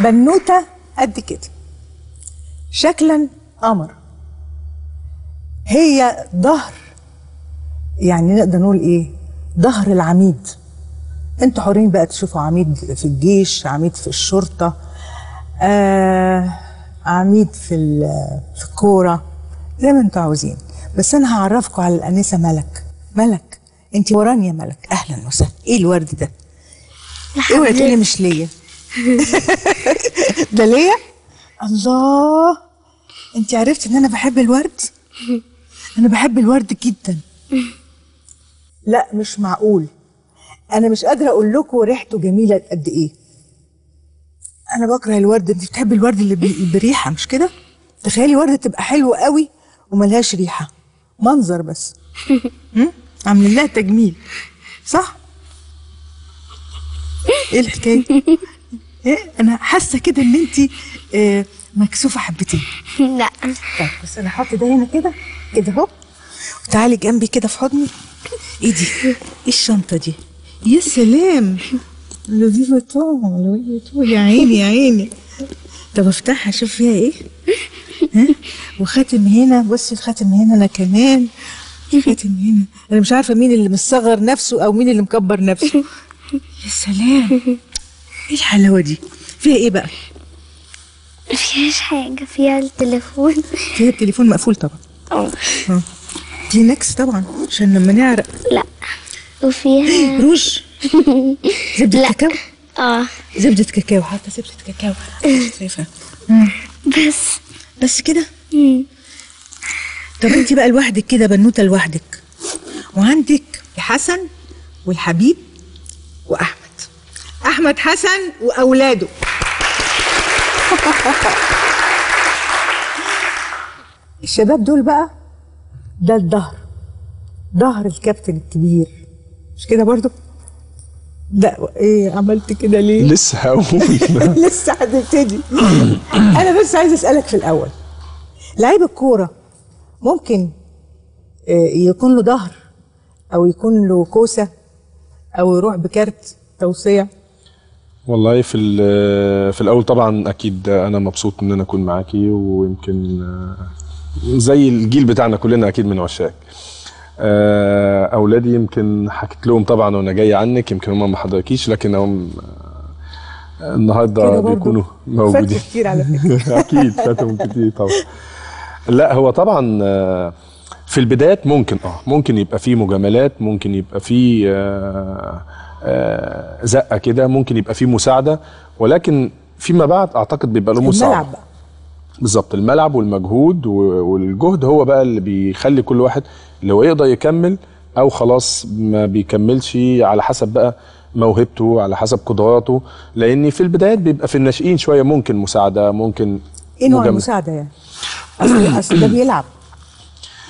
بنوتة قد كده. شكلا قمر. هي ظهر يعني نقدر نقول إيه؟ ظهر العميد. أنتوا حرين بقى تشوفوا عميد في الجيش عميد في الشرطة آه عميد في ال- في الكورة زي ما أنتوا عاوزين. بس أنا هعرفكم على الأنسة ملك. ملك انت وراني يا ملك. أهلا وسهلا. إيه الورد ده؟ أوعي تقولي مش ليا. ده ليا الله. انت عرفتي ان أنا بحب الورد؟ أنا بحب الورد جدا. لا مش معقول. أنا مش قادرة أقول لكم ريحته جميلة قد إيه. أنا بكره الورد. انت بتحبي الورد اللي بريحه مش كده؟ تخيلي ورده تبقى حلوة قوي وملهاش ريحة. منظر بس؟ عاملين لها تجميل. صح؟ إيه الحكاية؟ إيه؟ أنا حاسة كده إن انت آه مكسوفة حبتين. لا. طيب بس أنا هحط ده هنا كده كده أهو. وتعالي جنبي كده في حضني. إيه دي؟ إيه الشنطة دي؟ يا سلام! لوي فيتون يا عيني يا عيني. طب أفتحها أشوف فيها إيه؟ ها؟ وخاتم هنا. بصي الخاتم هنا أنا كمان. خاتم هنا. أنا مش عارفة مين اللي مصغر نفسه أو مين اللي مكبر نفسه. يا سلام! إيه الحلاوه دي؟ فيها إيه بقى؟ مفيهاش حاجة فيها التليفون. فيها التليفون مقفول طبعا. آه. آه. دي نكس طبعا عشان لما نعرق. لا. وفيها روج. زبدة لا. كاكاو؟ آه. زبدة كاكاو حاطة زبدة كاكاو. مم. بس. بس كده. طب انت بقى لوحدك كده بنوتة لوحدك. وعندك حسن والحبيب وأحمد. أحمد حسن وأولاده. الشباب دول بقى ده الظهر ظهر الكابتن الكبير. مش كده برضو؟ ده إيه عملت كده ليه؟ لسه هقول. لسه هتبتدي. أنا بس عايز أسألك في الأول. لعيب الكورة ممكن آه، يكون له ظهر أو يكون له كوسة أو يروح بكارت توصيه والله في ال- في الأول طبعا أكيد أنا مبسوط إن أنا أكون معاكي ويمكن آه، زي الجيل بتاعنا كلنا أكيد من عشاق. آه، أولادي يمكن حكيت لهم طبعا وأنا جاي عنك يمكن هم ما حضركيش لكن هم آه، النهارده بيكونوا موجودين. كتير على فكرة. أكيد فاتهم كتير طبعا. لا هو طبعا في البدايات ممكن آه ممكن يبقى فيه مجاملات ممكن يبقى آه، آه، زقة كده ممكن يبقى فيه مساعدة ولكن فيما بعد أعتقد بيبقى له مساعدة. بالظبط الملعب والمجهود والجهد هو بقى اللي بيخلي كل واحد اللي هو يقدر يكمل أو خلاص ما بيكملش على حسب بقى موهبته على حسب قدراته لأن في البدايات بيبقى في الناشئين شوية ممكن مساعدة ممكن إيه نوع. المساعدة يعني؟ اصل أصل ده بيلعب.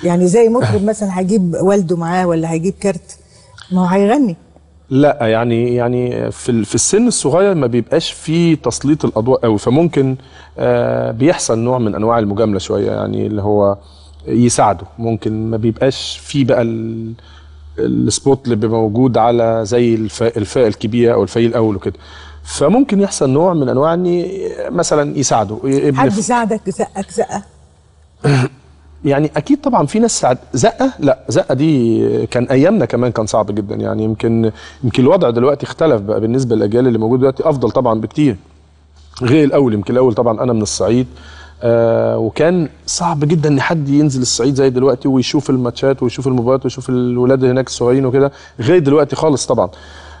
يعني زي مطرب مثلا هيجيب والده معاه ولا هيجيب كارت ما هو هيغني. لا يعني يعني في في السن الصغير ما بيبقاش فيه تسليط الأضواء قوي فممكن آه بيحصل نوع من أنواع المجاملة شوية يعني اللي هو يساعده. ممكن ما بيبقاش فيه بقى ال- السبوت اللي بيبقى موجود على زي الف- الفئة الكبيرة أو الفريق الأول وكده. فممكن يحصل نوع من أنواع إن مثلا يساعده ابن حد ساعدك زقك زقة. يعني أكيد طبعا في ناس زقة؟ لا زقة دي كان أيامنا كمان كان صعب جدا. يعني يمكن يمكن الوضع دلوقتي اختلف بقى بالنسبة للأجيال اللي موجودة دلوقتي أفضل طبعا بكتير. غير الأول يمكن الأول طبعا أنا من الصعيد. آه وكان صعب جدا إن حد ينزل الصعيد زي دلوقتي ويشوف الماتشات ويشوف المباريات ويشوف الولاد هناك الصغيرين وكده. غير دلوقتي خالص طبعا.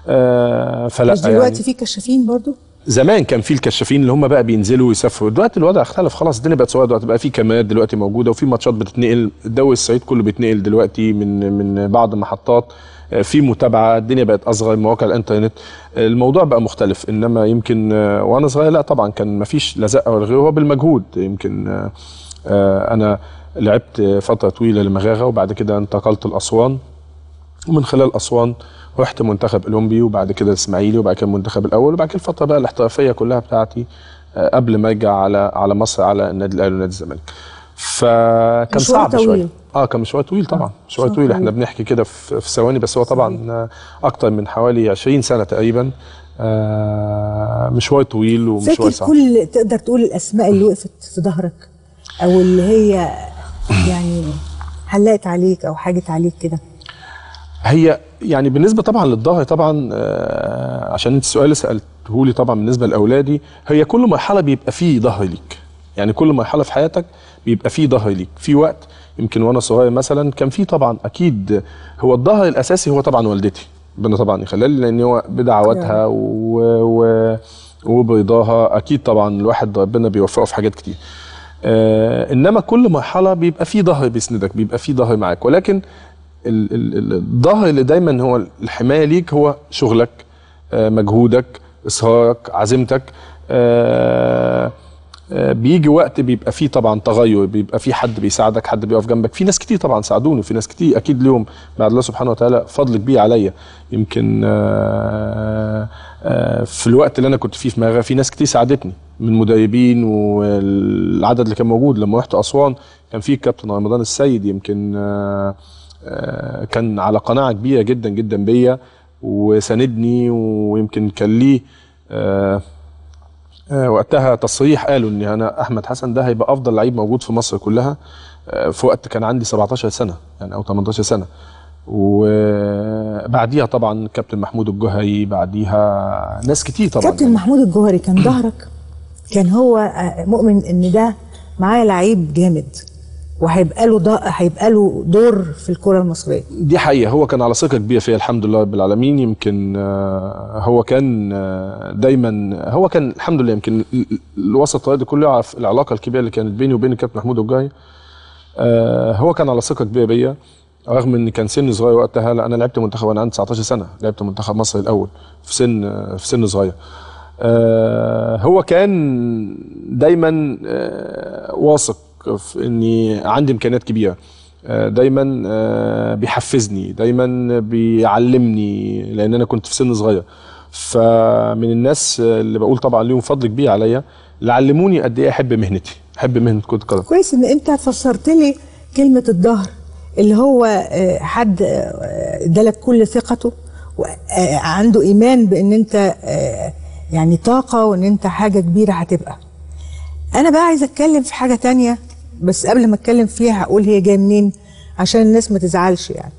آه فلا مش دلوقتي يعني في كشافين برضو؟ زمان كان في الكشافين اللي هم بقى بينزلوا ويسافروا. دلوقتي الوضع اختلف خلاص الدنيا بقت صغيره دلوقتي بقى في كاميرات دلوقتي موجودة وفي ماتشات بتتنقل. الدوري الصعيد كله بيتنقل دلوقتي من من بعض المحطات. آه، في متابعة الدنيا بقت أصغر مواقع الإنترنت آه، الموضوع بقى مختلف. إنما يمكن آه، وأنا صغير لا طبعا كان ما فيش لا زقه ولا غيره هو بالمجهود. يمكن أنا لعبت فترة طويلة لمغاغه وبعد كده انتقلت لأسوان. ومن خلال أسوان رحت منتخب أولمبي وبعد كده الاسماعيلي وبعد كده المنتخب الأول وبعد كده الفترة بقى الاحترافية كلها بتاعتي آه، قبل ما ارجع على على مصر على النادي الأهلي ونادي الزمالك. فكان مشوار صعب طويل. شوية آه كان مشوار طويل طبعا مشوار طويل. إحنا بنحكي كده في ثواني بس هو طبعا آه، أكتر من حوالي 20 سنة تقريبا. آه مش أوي طويل ومش أوي فاكر صعب. كل تقدر تقول الأسماء اللي وقفت في ظهرك أو اللي هي يعني حلقت عليك أو حاجت عليك كده؟ هي يعني بالنسبة طبعا للظهر طبعا آه عشان انت السؤال اللي سألته لي طبعا بالنسبة لأولادي هي كل مرحلة بيبقى فيه ظهر ليك. يعني كل مرحلة في حياتك بيبقى فيه ظهر ليك. في وقت يمكن وأنا صغير مثلا كان في طبعا أكيد هو الظهر الأساسي هو طبعا والدتي ربنا طبعا يخليها لي لأن هو بدعواتها و... و... وبرضاها أكيد طبعا الواحد ربنا بيوفقه في حاجات كتير. آه إنما كل مرحلة بيبقى فيه ظهر بيسندك بيبقى فيه ظهر معاك. ولكن الظهر اللي دايما هو الحماية ليك هو شغلك آه، مجهودك إصرارك عزيمتك. آه، آه، بيجي وقت بيبقى فيه طبعا تغير بيبقى فيه حد بيساعدك حد بيقف جنبك. في ناس كتير طبعا ساعدوني في ناس كتير. أكيد ليهم بعد الله سبحانه وتعالى فضل كبير عليا. يمكن في الوقت اللي أنا كنت فيه في مغرب في ناس كتير ساعدتني من مدربين والعدد اللي كان موجود. لما رحت أسوان كان في كابتن رمضان السيد يمكن كان على قناعة كبيرة جدا جدا بيا وساندني ويمكن كان ليه آه، آه، وقتها تصريح قالوا ان أنا أحمد حسن ده هيبقى أفضل لعيب موجود في مصر كلها آه، في وقت كان عندي 17 سنة يعني أو 18 سنة. وبعديها طبعا كابتن محمود الجهري بعديها ناس كتير طبعا. كابتن محمود الجوهري كان ظهرك؟ كان هو آه، مؤمن إن ده معاه لعيب جامد. وهيبقى له ض- هيبقى له دور في الكرة المصرية. دي حقيقة هو كان على ثقة كبيرة فيا الحمد لله رب العالمين. يمكن آه، هو كان آه، دايما هو كان الحمد لله يمكن ال- ال- الوسط الرياضي كله يعرف العلاقة الكبيرة اللي كانت بيني وبين الكابتن محمود الجاي آه، هو كان على ثقة كبيرة بيا رغم إن كان سني صغير وقتها. لا أنا لعبت منتخب وأنا عندي 19 سنة لعبت منتخب مصر الأول في سن في سن صغير. هو كان دايما واثق. في إني عندي إمكانيات كبيرة. آه، دايما آه، بيحفزني دايما بيعلمني لأن أنا كنت في سن صغير. فمن الناس اللي بقول طبعا ليهم فضل كبير عليا اللي علموني قد إيه أحب مهنتي أحب مهنة كرة القدم. كويس إن أنت فسرت لي كلمة الظهر اللي هو آه، حد ادالك كل ثقته وعنده إيمان بإن أنت يعني طاقة وإن أنت حاجة كبيرة هتبقى. أنا بقى عايزه أتكلم في حاجة تانية. بس قبل ما اتكلم فيها هقول هي جاية منين؟ عشان الناس ما تزعلش يعني.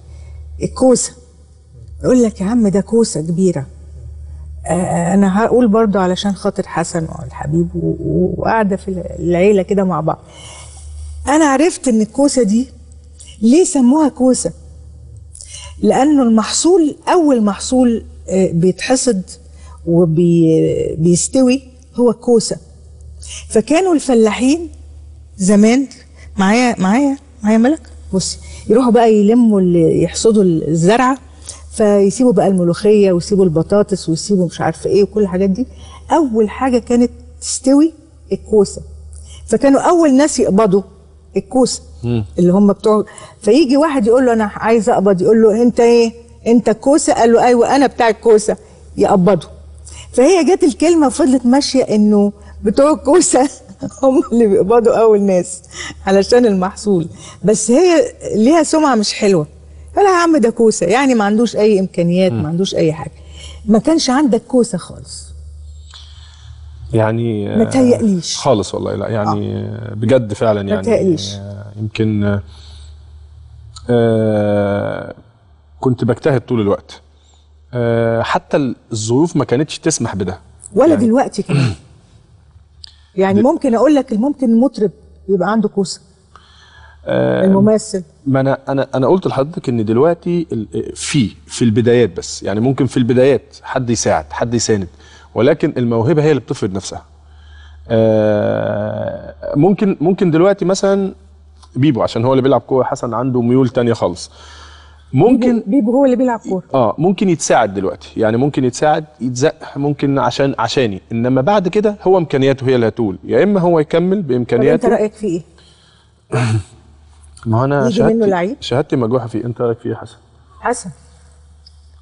الكوسة. يقول لك يا عم ده كوسة كبيرة. آه، أنا هقول برضو علشان خاطر حسن والحبيب وقاعدة في العيلة كده مع بعض. أنا عرفت إن الكوسة دي ليه سموها كوسة؟ لأنه المحصول أول محصول آه، بيتحصد وبيستوي هو الكوسه فكانوا الفلاحين زمان. معايا معايا معايا ملك. بصي يروحوا بقى يلموا اللي يحصدوا الزرعة فيسيبوا بقى الملوخية ويسيبوا البطاطس ويسيبوا مش عارفة إيه وكل الحاجات دي. أول حاجة كانت تستوي الكوسة. فكانوا أول ناس يقبضوا الكوسة اللي هم بتوع. فيجي واحد يقول له أنا عايز أقبض يقول له أنت إيه؟ أنت كوسة؟ قال له أيوه أنا بتاع الكوسة. يقبضه فهي جت الكلمة وفضلت ماشية إنه بتوع الكوسة هم اللي بيقبضوا أول ناس علشان المحصول. بس هي ليها سمعة مش حلوة. قال يا عم ده كوسة. يعني ما عندوش أي إمكانيات ما عندوش أي حاجة. ما كانش عندك كوسة خالص. يعني ما تهيأليش. خالص والله. لا يعني آه. بجد فعلا يعني تهيأليش. آه، يمكن آه، آه كنت بجتهد طول الوقت. آه حتى الظروف ما كانتش تسمح بده. ولا يعني- دلوقتي كمان. يعني ممكن أقول لك ممكن المطرب يبقى عنده كوسة. آه الممثل. ما أنا أنا أنا قلت لحضرتك إن دلوقتي ال- في في البدايات بس. يعني ممكن في البدايات حد يساعد حد يساند. ولكن الموهبة هي اللي بتفرض نفسها. آه، ممكن ممكن دلوقتي مثلا بيبو عشان هو اللي بيلعب كورة حسن عنده ميول تانية خالص. ممكن بيبو هو اللي بيلعب كورة آه ممكن يتساعد دلوقتي يعني ممكن يتساعد يتزق ممكن عشان عشاني إنما بعد كده هو إمكانياته هي اللي هتقول يا إما هو يكمل طب أنت بإمكانياته رأيك في إيه؟ ما هو أنا يجي منه شهادتي لعيب؟ شهادتي مجروحة فيه أنت رأيك فيه يا حسن حسن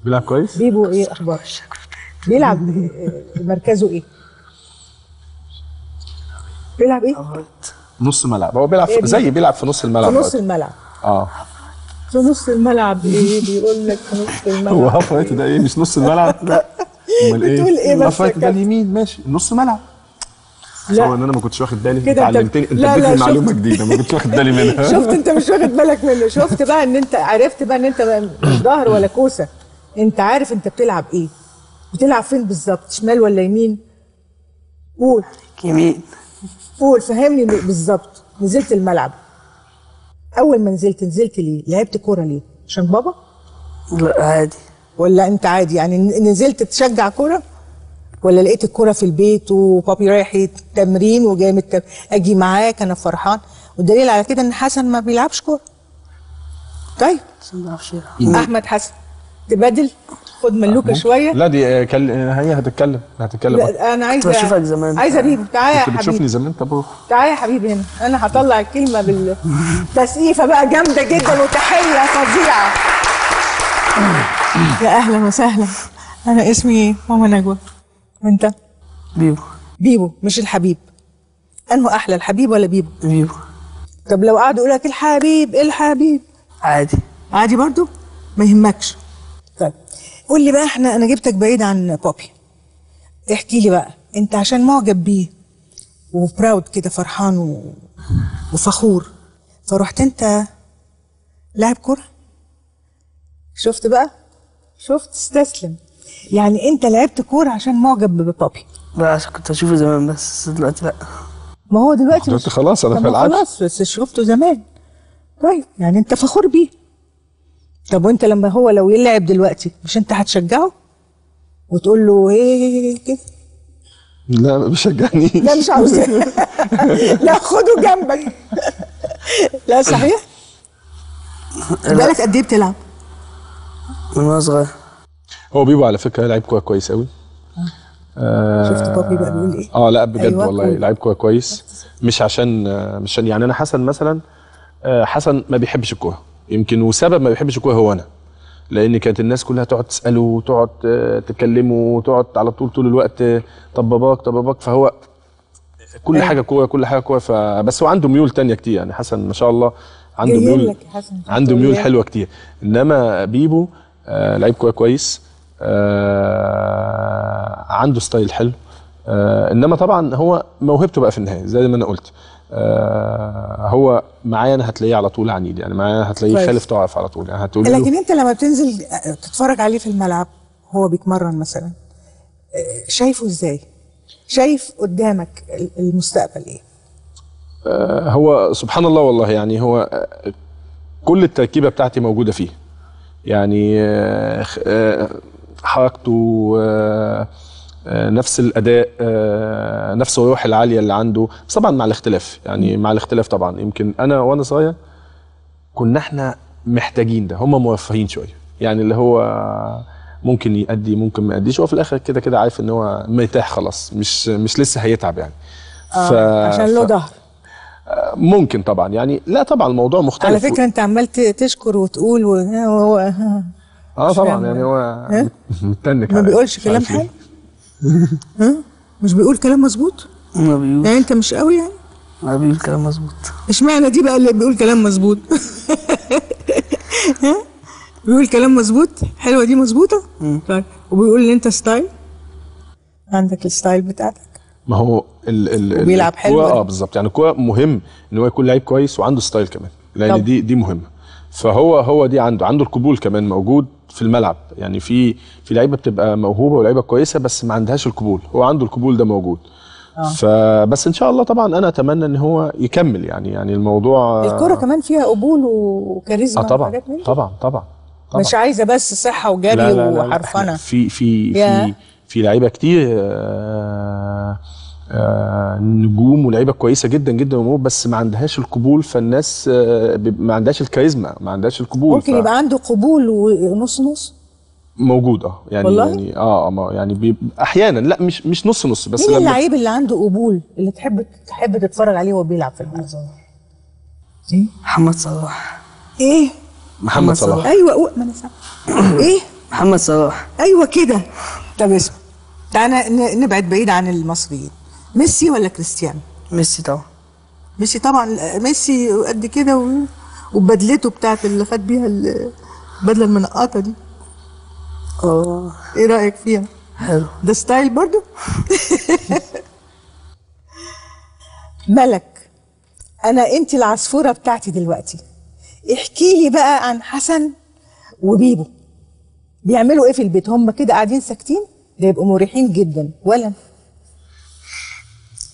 بيلعب كويس بيبو إيه أخبار؟ بيلعب آه، مركزه إيه؟ بيلعب إيه؟ نص ملعب هو بيلعب إيه في؟ زي بيلعب في نص الملعب في نص. الملعب آه في نص الملعب إيه بيقول لك في نص هو الملعب half right ده إيه؟ مش نص الملعب؟ لا. أمال إيه؟ بتقول إيه بس half right ده؟ اليمين ماشي. نص ملعب. لا. هو إن أنا ما كنتش واخد بالي كده أنت- اتعلمتني أنت اديتني معلومة. جديدة ما كنتش واخد بالي منها. شفت أنت مش واخد بالك منه. شفت بقى إن انت عرفت بقى إن أنت بقى مش ظهر ولا كوسة. أنت عارف أنت بتلعب إيه. بتلعب فين بالظبط؟ شمال ولا يمين؟ قول. يمين. قول فهمني بالظبط. نزلت الملعب. أول ما نزلت نزلت ليه لعبت كورة ليه؟ عشان بابا؟ لا عادي. ولا أنت عادي؟ يعني نزلت تشجع كورة؟ ولا لقيت الكورة في البيت وبابي رايح تمرين وجاي من التم... أجي معاك أنا فرحان؟ والدليل على كده إن حسن ما بيلعبش كورة. طيب. ما يلعب. أحمد حسن تبادل خد ملوكة شوية. لا دي آه، كل... هي هتتكلم هتتكلم. لا أنا عايزة كنت بشوفك زمان. عايزة بيبو تعالى يا كنت بتشوفني حبيبي زمان؟ طب. تعالى يا حبيبي هنا. أنا هطلع الكلمة بالتسقيفه بقى جامدة جدا وتحية فظيعة. يا أهلا وسهلا. أنا اسمي ماما نجوى. وأنت؟ بيبو. بيبو مش الحبيب. أنه أحلى الحبيب ولا بيبو؟ بيبو. طب لو قعدوا يقول لك الحبيب الحبيب. عادي. عادي برضو؟ ما يهمكش. طيب. قول لي بقى إحنا أنا جبتك بعيد عن بوبي احكي لي بقى أنت عشان معجب بيه وبراود كده فرحان و... وفخور فرحت أنت لاعب كرة شفت بقى؟ شفت استسلم. يعني أنت لعبت كورة عشان معجب ببابي. بقى عشان كنت أشوفه زمان بس دلوقتي لا. ما هو دلوقتي دلوقتي خلاص أنا في العاب خلاص بس شفته زمان. طيب يعني أنت فخور بيه. طب وانت لما هو لو يلعب دلوقتي مش انت هتشجعه؟ وتقول له إيه كده؟ لا ما بيشجعني. لا مش عاوز. لا خده جنبك. لا صحيح؟ بالك قد إيه بتلعب؟ من وأنا صغير. هو بيبو على فكرة لعيب كورة كويس قوي آه. شفت بابي بقى بيقول إيه؟ آه لا بجد أيوة، والله. لعيب كورة كويس. مش عشان مش عشان يعني أنا حسن مثلا آه، حسن ما بيحبش الكورة. يمكن وسبب ما بيحبش الكوره هو أنا لأن كانت الناس كلها تقعد تسأله وتقعد آه، تكلمه وتقعد على طول طول الوقت آه، طب باباك طب باباك فهو كل. حاجة كوره كل حاجة كوره فبس هو عنده ميول تانية كتير يعني حسن ما شاء الله عنده ميول. عنده ميول إيه؟ حلوة كتير إنما بيبو آه لعيب كوره كويس آه عنده style حلو آه إنما طبعا هو موهبته بقى في النهاية زي ما أنا قلت آه هو معايا أنا هتلاقيه على طول عنيد يعني معايا هتلاقيه كويس. خالف تعرف على طول يعني هتقول لكن أنت لما بتنزل تتفرج عليه في الملعب هو بيتمرن مثلا آه، شايفه إزاي شايف قدامك المستقبل إيه آه، هو سبحان الله والله يعني هو آه، كل التركيبة بتاعتي موجودة فيه يعني آه، آه، حركته آه، آه، نفس الأداء آه، نفس الروح العالية اللي عنده. بس طبعا مع الاختلاف يعني مع الاختلاف طبعا. يمكن أنا وأنا صغير كنا إحنا محتاجين ده هم موفرين شوية. يعني اللي هو ممكن يأدي ممكن ما يأديش. هو في الآخر كده كده عارف إن هو مرتاح خلاص مش مش لسه هيتعب يعني. آه عشان له ف- ظهر. ممكن طبعا. يعني لا طبعا الموضوع مختلف. على فكرة أنت عمال تشكر وتقول وهو آه طبعا. يعني هو ها؟ متنك ما بيقولش كلام. حلو؟ ها؟ مش بيقول كلام مظبوط؟ ما بيقول يعني انت مش قوي يعني؟ ما بيقول كلام مظبوط. اشمعنى دي بقى اللي بيقول كلام مظبوط؟ ها؟ بيقول كلام مظبوط؟ حلوة دي مظبوطة؟ طيب. وبيقول إن أنت style عندك ال style بتاعتك؟ ما هو ال ال وبيلعب الكورة- حلو. آه بالظبط. يعني الكوره مهم إن هو يكون لعيب كويس وعنده style كمان. لأن طب. دي دي مهمة. فهو هو دي عنده عنده القبول كمان موجود في الملعب. يعني في في لعيبة بتبقى موهوبة ولعيبة كويسة بس ما عندهاش القبول. هو عنده القبول ده موجود. فبس إن شاء الله طبعا أنا أتمنى إن هو يكمل. يعني يعني الموضوع الكرة كمان فيها قبول وكاريزما آه طبعا. طبعا طبعا طبعا. مش عايزة بس صحة وجري وحرفنة. في في. في في لعيبة كتير آه، آه، نجوم ولاعيبة كويسة جدا جدا بس ما عندهاش القبول فالناس آه، ما عندهاش الكاريزما ما عندهاش القبول. ممكن ف- يبقى عنده قبول ونص نص؟ موجود آه يعني والله؟ يعني آه آه، ما- يعني أحيانا لا مش مش نص نص بس مين اللعيب اللي عنده قبول اللي تحب تحب تتفرج عليه وهو بيلعب في الملعب إيه؟ محمد صلاح. إيه؟ محمد صلاح. أيوه. ما أنا. إيه؟ محمد صلاح. أيوه كده. طب اسمع تعالى ن- نبعد بعيد عن المصريين. ميسي ولا كريستيانو؟ ميسي طبعا. ميسي طبعا ميسي قد كده و... وبدلته بتاعت اللي خد بيها ال- البدله المنقطه دي. آه. إيه رأيك فيها؟ حلو. ده ستايل برضو؟ ملك أنا أنت العصفورة بتاعتي دلوقتي. احكي لي بقى عن حسن وبيبو. بيعملوا إيه في البيت؟ هم كده قاعدين ساكتين؟ ده يبقوا مريحين جدا. ولا؟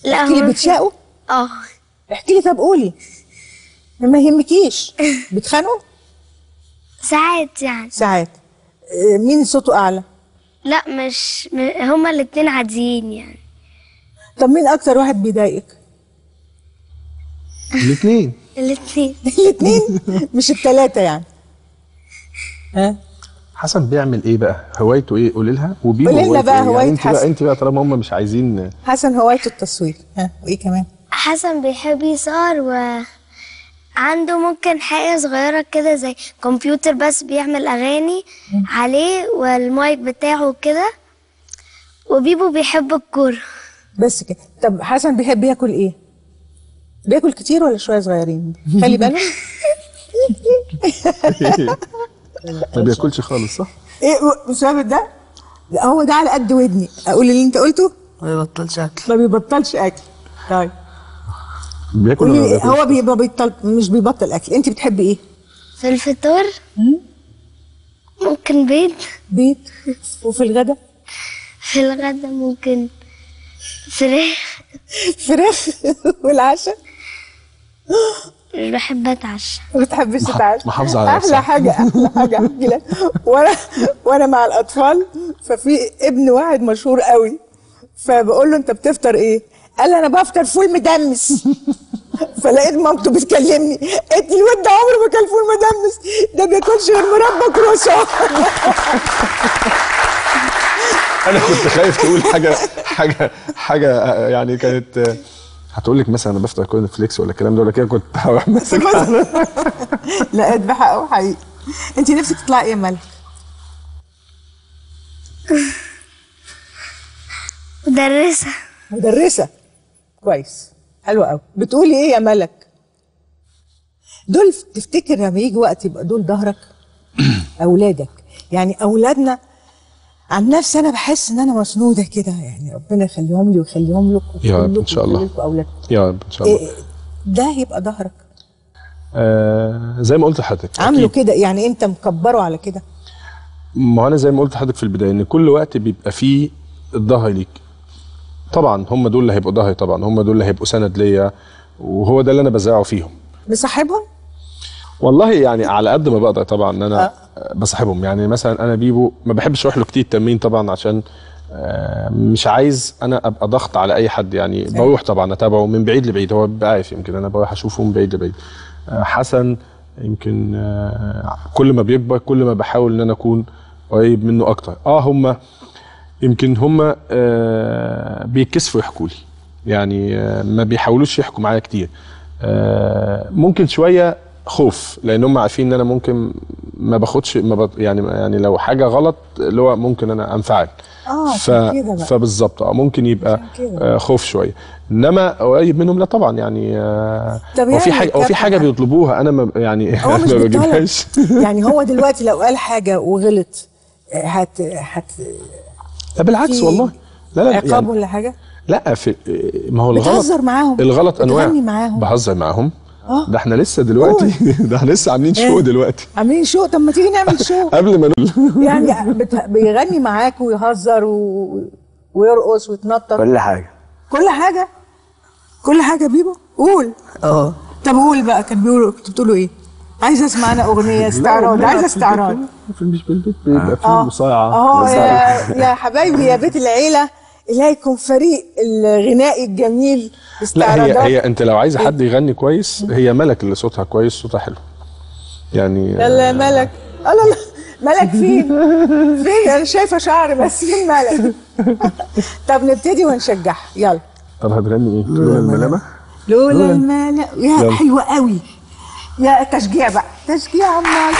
لا احكي لي بتشاقوا؟ آه. احكي لي طب قولي. ما يهمكيش. بتخانقوا؟ ساعات يعني. ساعات. آه، مين صوته أعلى؟ لا مش هما الاتنين عاديين يعني. طب مين أكتر واحد بيضايقك؟ الاثنين الاتنين. الاثنين مش الثلاثه يعني. ها حسن بيعمل إيه بقى؟ هوايته إيه؟ قولي لها. وبيبو قولي لنا بقى إيه؟ يعني أنت حسن. بقى أنت بقى طالما هم مش عايزين حسن هوايته التصوير. ها وإيه كمان؟ حسن بيحب يصور و عنده ممكن حاجة صغيرة كده زي كمبيوتر بس بيعمل أغاني عليه والمايك بتاعه كده وبيبو بيحب الكورة بس كده. طب حسن بيحب ياكل إيه؟ بياكل كتير ولا شوية صغيرين؟ خلي بالك. ما بياكلش خالص صح؟ إيه بسبب ده لا هو ده على قد ودني. أقول اللي انت قلته. ما يبطلش أكل. ما بيبطلش أكل. طيب. بياكل ولا بياكلش؟ هو بيبقى بيبطل مش بيبطل أكل. انت بتحبي إيه؟ في الفطور ممكن بيض. بيض. وفي الغدا؟ في الغدا ممكن فراخ. فراخ. والعشاء؟ مش بحب أتعشى. ما بتحبش تتعشى؟ محافظة على أحلى. حاجة أحلى حاجة أحكي لك. وأنا وأنا مع الأطفال ففي ابن واحد مشهور قوي فبقول له أنت بتفطر إيه؟ قال لي أنا بفطر فول مدمس. فلقيت مامته بتكلمني. قالت لي الواد ده عمره ما كان فول مدمس. ده بياكلش غير مربى كروسون أنا كنت خايف تقول حاجة حاجة حاجة يعني كانت هتقول لك مثلا أنا بفطر corn flakes ولا الكلام ده ولا كده كنت ماسك لقيت بحقه حقيقي. انت نفسك تطلعي إيه يا ملك؟ مدرسة. مدرسة. كويس. حلوة قوي. بتقولي إيه يا ملك؟ دول تفتكر لما يجي وقت يبقى دول ظهرك؟ أولادك. يعني أولادنا عن نفسي أنا بحس إن أنا مسنودة كده يعني ربنا يخليهم لي ويخليهم لكم يا رب كلكم شاء الله. يا رب إن شاء الله. ده يبقى ظهرك. آه زي ما قلت لحضرتك عامله. كده يعني أنت مكبره على كده. ما أنا زي ما قلت لحضرتك في البداية إن كل وقت بيبقى فيه الظهر ليك. طبعا هم دول اللي هيبقوا ظهري طبعا هم دول اللي هيبقوا سند ليا وهو ده اللي أنا بزرعه فيهم. مصاحبهم والله يعني على قد ما بقدر طبعا إن أنا بصاحبهم. يعني مثلا أنا بيبو ما بحبش أروح له كتير تمرين طبعا عشان آه، مش عايز أنا أبقى ضغط على أي حد. يعني بروح طبعا أتابعه من بعيد لبعيد. هو عارف يمكن أنا بروح اشوفه من بعيد لبعيد. آه، حسن يمكن آه، كل ما بيكبر كل ما بحاول إن أنا أكون قريب منه أكتر. آه هم يمكن هم بيتكسفوا يحكوا لي. يعني ما بيحاولوش يحكوا معايا كتير. ممكن شوية خوف لأن هم عارفين إن أنا ممكن ما باخدش ما بط... يعني يعني لو حاجة غلط اللي هو ممكن أنا أنفعل. آه ف... فبالظبط آه ممكن يبقى. آه خوف شوية. إنما قريب منهم لا طبعا يعني آه هو في يعني حاجة هو في حاجة. بيطلبوها أنا ما يعني هو مش ما بجيبهاش. يعني هو دلوقتي لو قال حاجة وغلط هت هت لا بالعكس والله. لا لا عقاب يعني ولا حاجة؟ لا في ما هو الغلط بتهزر معاهم. الغلط أنواع. معاهم. بهزر معاهم. آه. ده إحنا لسه دلوقتي. ده إحنا لسه عاملين شو إيه؟ دلوقتي؟ عاملين شو؟ طب ما تيجي نعمل شو؟ قبل ما نقول يعني بت... بيغني معاك ويهزر و... ويرقص ويتنطط. كل حاجة. كل حاجة؟ كل حاجة بيبو؟ قول. آه. طب قول بقى كان بيقولوا كنتوا بتقولوا إيه؟ عايز أسمع أنا أغنية استعراض عايزه استعراض. في مش بالبيت بيبقى في آه. مصايعه آه يا يا حبايبي يا بيت العيلة. إليكم فريق الغنائي الجميل لا هي هي أنت لو عايزه حد يغني كويس هي ملك اللي صوتها كويس صوتها حلو. يعني يلا يا ملك. الله الله ملك فين؟ فين؟ أنا شايفة شعر بس فين ملك؟ طب نبتدي ونشجعها. يلا. طب هتغني إيه؟ لولا الملامه لولا الملك يا. حلوة قوي. يا تشجيع بقى. تشجيع عمال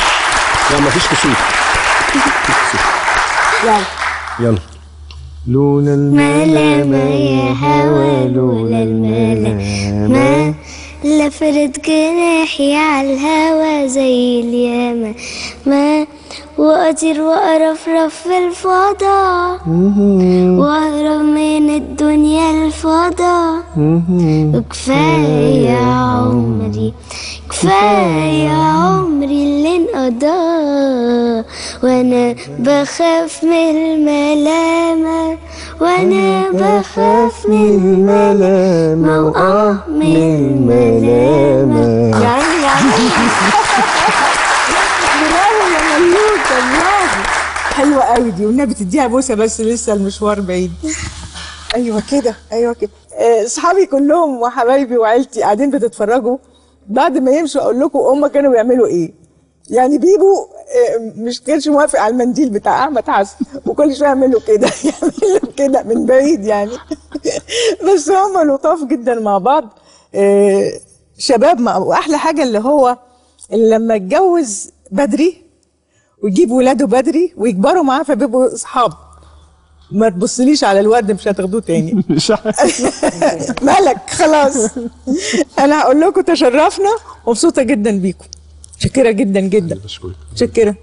لا مفيش كسوف. يلا. يلا. لولا ملامة يا هوا لولا الملامة لفرد جناحي على الهوا زي الياما ما واطير وارفرف في الفضاء وأهرب من الدنيا الفضاء وكفاية عمري. كفاية عمري اللي انقضى وأنا بخاف من الملامة وأنا بخاف من الملامة واه من الملامة. يعني يعني. حلوة قوي دي والنبي تديها بوسة بس لسه المشوار بعيد. أيوه كده أيوه كده. آه، اصحابي كلهم وحبايبي وعيلتي قاعدين بتتفرجوا. بعد ما يمشوا أقول لكم هم كانوا بيعملوا إيه؟ يعني بيبو آه، مش كانش موافق على المنديل بتاع أحمد حسن وكل شوية يعمل له كده يعمل له كده من بعيد يعني. بس هم لطاف جدا مع بعض. آه، شباب وأحلى حاجة اللي هو اللي لما اتجوز بدري ويجيب ولاده بدري ويكبروا معاه فبيبقوا أصحاب. ما تبصليش على الورد مش هتاخدوه تاني. مش. مالك؟ خلاص. أنا هقول لكم تشرفنا ومبسوطه جدا بيكم. شكرا جدا جدا. بشكرك شكرا